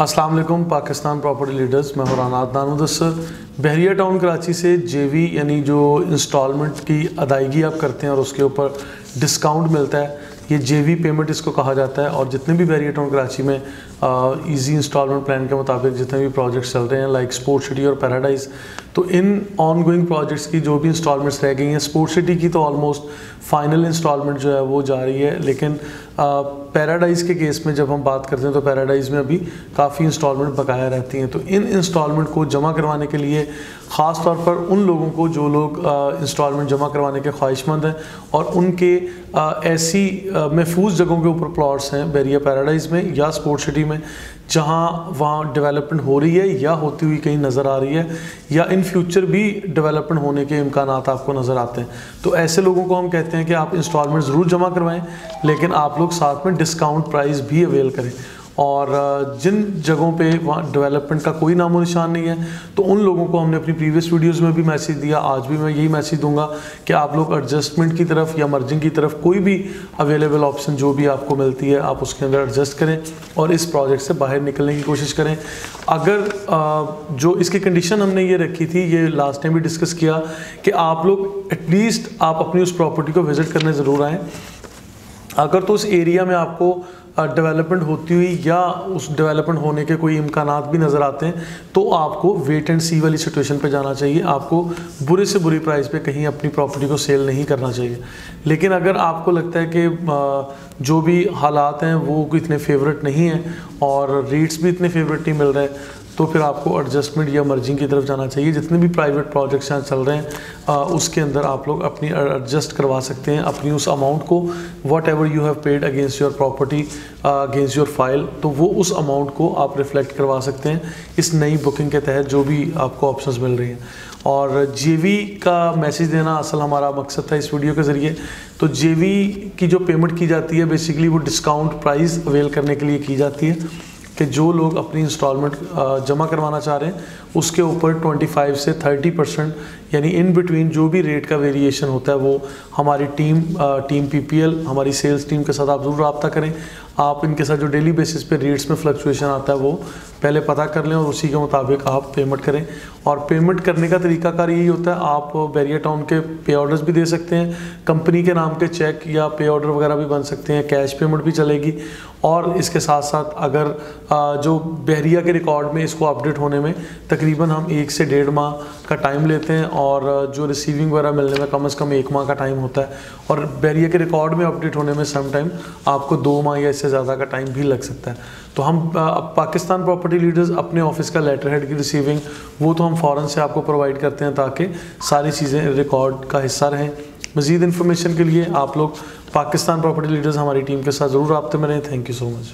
अस्सलाम वालेकुम, Pakistan property leaders, मैं हुराना अदनान मुदस्सर बहरिया टाउन कराची से जेवी, यानी जो इंस्टॉलमेंट की अदायगी आप करते हैं और उसके ऊपर डिस्काउंट मिलता है ये जेवी पेमेंट इसको कहा जाता है और जितने भी बहरिया टाउन कराची में इजी इंस्टॉलमेंट प्लान के मुताबिक जितने भी प्रोजेक्ट्स चल रहे हैं लाइक स्पोर्ट सिटी और पैराडाइज तो इन ऑन गोइंग प्रोजेक्ट्स की जो भी इंस्टॉलमेंट्स रह गई हैं स्पोर्ट सिटी की तो ऑलमोस्ट फाइनल इंस्टॉलमेंट जो है वो जा रही है, लेकिन पैराडाइज़ के केस में जब हम बात करते हैं तो पैराडाइज़ में अभी काफ़ी इंस्टॉलमेंट बकाया रहती हैं। तो इन इंस्टॉलमेंट को जमा करवाने के लिए ख़ास तौर पर उन लोगों को जो लोग इंस्टॉलमेंट जमा करवाने के ख्वाहिशमंद हैं और उनके ऐसी महफूज जगहों के ऊपर प्लॉट्स हैं, बैरिया पैराडाइज़ में या स्पोर्ट सिटी में, जहाँ वहाँ डेवलपमेंट हो रही है या होती हुई कहीं नज़र आ रही है, या इन फ्यूचर भी डेवलपमेंट होने के इम्कान आपको नज़र आते हैं। तो ऐसे लोगों को हम कहते हैं कि आप इंस्टॉलमेंट ज़रूर जमा करवाएँ, लेकिन आप लोग साथ में डिस्काउंट प्राइस भी अवेल करें। और जिन जगहों पे वहाँ डेवलपमेंट का कोई नामो निशान नहीं है तो उन लोगों को हमने अपनी प्रीवियस वीडियोस में भी मैसेज दिया। आज भी मैं यही मैसेज दूँगा कि आप लोग एडजस्टमेंट की तरफ़ या मर्जिंग की तरफ़ कोई भी अवेलेबल ऑप्शन जो भी आपको मिलती है, आप उसके अंदर एडजस्ट करें और इस प्रोजेक्ट से बाहर निकलने की कोशिश करें। अगर जो इसकी कंडीशन हमने ये रखी थी, ये लास्ट टाइम भी डिस्कस किया कि आप लोग एटलीस्ट आप अपनी उस प्रॉपर्टी को विज़िट करने ज़रूर आएँ। अगर तो उस एरिया में आपको डेवलपमेंट होती हुई या उस डेवलपमेंट होने के कोई इम्कान भी नज़र आते हैं तो आपको वेट एंड सी वाली सिचुएशन पे जाना चाहिए। आपको बुरे से बुरी प्राइस पे कहीं अपनी प्रॉपर्टी को सेल नहीं करना चाहिए। लेकिन अगर आपको लगता है कि जो भी हालात हैं, वो इतने फेवरेट नहीं हैं और रेट्स भी इतने फेवरेट नहीं मिल रहे तो फिर आपको एडजस्टमेंट या मर्जिंग की तरफ़ जाना चाहिए। जितने भी प्राइवेट प्रोजेक्ट्स यहाँ चल रहे हैं आ, उसके अंदर आप लोग अपनी एडजस्ट करवा सकते हैं अपनी उस अमाउंट को। Whatever you have paid against your property against your file तो वो उस अमाउंट को आप रिफ्लेक्ट करवा सकते हैं इस नई बुकिंग के तहत जो भी आपको ऑप्शन मिल रही हैं। और जेवी का मैसेज देना असल हमारा मकसद था इस वीडियो के ज़रिए। तो जेवी की जो पेमेंट की जाती है बेसिकली वो डिस्काउंट प्राइस अवेल करने के लिए की जाती है। कि जो लोग अपनी इंस्टॉलमेंट जमा करवाना चाह रहे हैं, उसके ऊपर 25 से 30 परसेंट यानी इन बिटवीन जो भी रेट का वेरिएशन होता है, वो हमारी टीम टीम पीपीएल हमारी सेल्स टीम के साथ आप ज़रूर रबता करें। आप इनके साथ जो डेली बेसिस पे रेट्स में फ्लक्चुएशन आता है वो पहले पता कर लें और उसी के मुताबिक आप पेमेंट करें। और पेमेंट करने का तरीकाकार यही होता है, आप बैरिया टाउन के पे ऑर्डर्स भी दे सकते हैं कंपनी के नाम के चेक या पे ऑर्डर वगैरह भी बन सकते हैं कैश पेमेंट भी चलेगी। और इसके साथ साथ अगर जो बहरिया के रिकॉर्ड में इसको अपडेट होने में तकरीबन हम एक से डेढ़ माह का टाइम लेते हैं और जो रिसीविंग वगैरह मिलने में कम अज़ कम एक माह का टाइम होता है। और बहरिया के रिकॉर्ड में अपडेट होने में सम टाइम आपको दो माह या इससे ज़्यादा का टाइम भी लग सकता है। तो हम पाकिस्तान प्रॉपर्टी लीडर्स अपने ऑफ़िस का लेटर हेड की रिसीविंग वो तो हम फ़ौरन से आपको प्रोवाइड करते हैं ताकि सारी चीज़ें रिकॉर्ड का हिस्सा रहें। मज़ीद इन्फॉर्मेशन के लिए आप लोग पाकिस्तान प्रॉपर्टी लीडर्स हमारी टीम के साथ ज़रूर रबते में रहें। Thank you so much